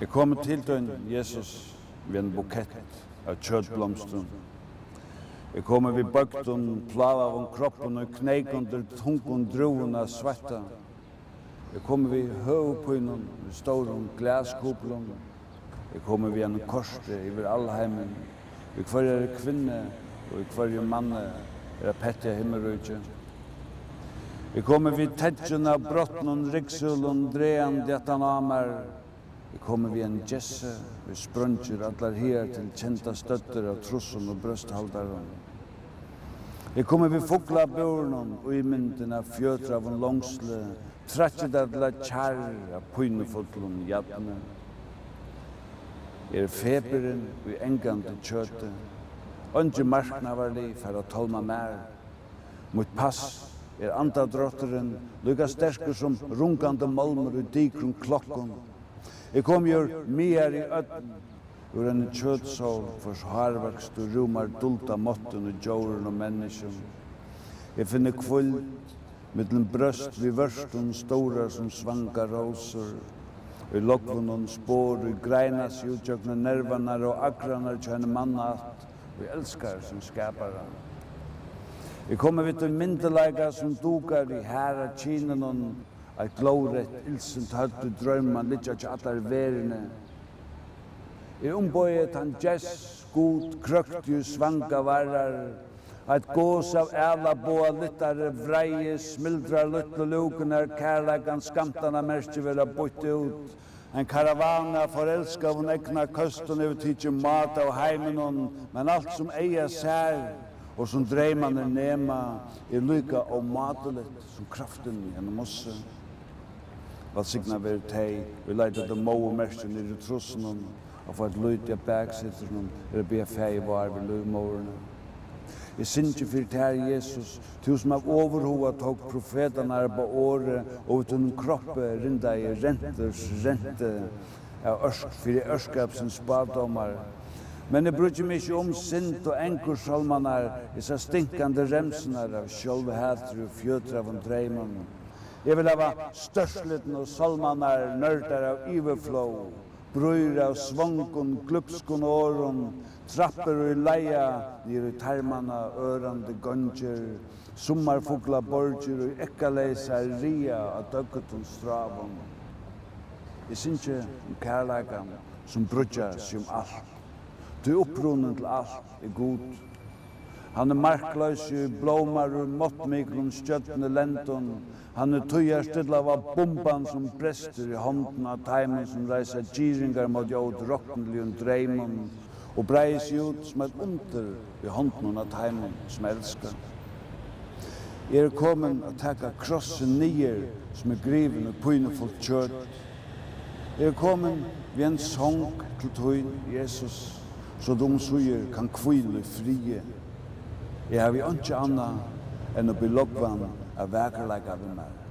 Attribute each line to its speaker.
Speaker 1: Jeg kom til døgn, Jesus, ved en bukett av kjøttblomsten. Jeg kom ved bøkten, plava av kroppen og kneik under tungen droen av svetta. Jeg kom ved høvpøynen, ved stålen, glaskoplen. Jeg kom ved en korste ver allheimen. Vi kvarjer kvinne og vi kvar er manne er pettet himmelrøyke. Vi kom ved tetsjen av brotten og riksulen, drean det han av. Vi kommer vi en jesse, vi sprønger allar her til kjenta støtter av trussun og brøsthaldaren. Vi kommer vi fokla bjørnen og i mynden av fjøtra av en langsle, trettet atler kjær av pynefotlen jadne. Er feberen vi engan til kjøte, ønge markna var li for å tolma mer. Mot pass er andadrotteren, lukka sterkur som rungande malmer og dikrum klokken, Jeg kom jo mer i øtten, ur en kjøtsål for harvakst og romar dulta måtten og djåren og menneskjen. Jeg finner kvull, mittlen brøst vi vørsten stora som svanga roser, i lokvun og spår, i greinas seg utjøkne nervanar og akranar kjønne mannat, vi elskar som skapar han. Vi kommer vidt til myndelaga som dukar i herra kinen og Eit glóret, ilsent, høttu, drøyma, litja tja allar verene. Er umbøyet han jess, god, krøktju, svanga varar, Eit gås av æla boa littar, vreie, smildrar luttlu lukunar, kærlegan skamtana mersi vera bytte ut. En karavana forelska av egna kostun yfir tidsi mat og heimen men alt som eia sær og som dreiman er nema er lyka og matalit som kraften i oss. mosse vad signa vi tei vi leita de mo mersi nir trusnum og for at lutja bæk sitter som er be fei var vi lumorna. I sinji fyrir tær Jesus, tu som av overhova tog profetana er på året, og ut unn kroppe rinda i renters rente, av ørsk, fyrir ørskapsens spavdomar. Men jeg brukte meg ikke om sint og enkursalmanar, isa stinkande remsenar av sjolveheter og fjötra av dreimene. Jeg vil hava størsliten og salmanar, nørdar av iverflow, brøyr av svonkun, glupskun åren, trapper og leia, nir i tarmana, ørande gønger, sommarfugla borger og ekkaleisa ria av døggetun stravun. Jeg synsje om kærleikan som brudja seg om alt. Du er opprunnen til alt er god, Han er markløs i blomar og måttmiklun stjøttene lentun. Han er tøyar stilla av bomban som brester i hånden av taimen som reiser gyringar mot jord rokknelig og dreimen og breis ut som et under i hånden av taimen som elskar. Jeg er kommet å takka krossen nyer som er griven og pynefullt kjørt. Jeg er kommet ved en sång til tøyn Jesus, så de suger kan kvile frie. Jeg har vi ikke annet enn å bli lukvann av verkerleik av meg.